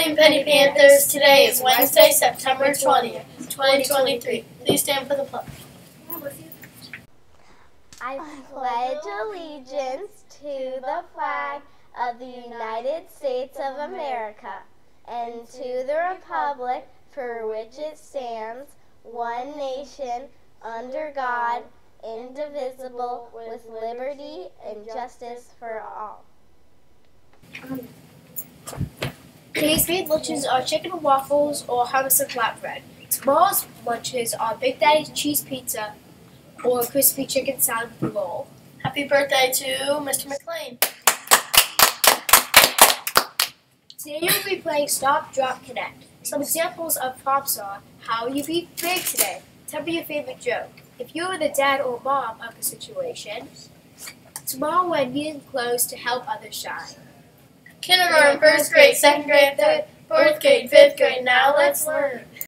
morning, Pinney Panthers. Today is Wednesday, September 20th, 2023. Please stand for the pledge. I pledge allegiance to the flag of the United States of America and to the republic for which it stands, one nation, under God, indivisible, with liberty and justice for all. Today's main lunches are chicken and waffles or hummus and flatbread. Tomorrow's lunches are Big Daddy's cheese pizza or crispy chicken salad with roll. Happy birthday to Mr. McLean. Today you'll be playing Stop, Drop, Connect. Some examples of prompts are How you be big today? Tell me your favorite joke. If you were the dad or mom of the situation, tomorrow we're needing clothes to help others shine. Kindergarten, first grade, second grade, third, fourth grade, fifth grade. Now let's learn.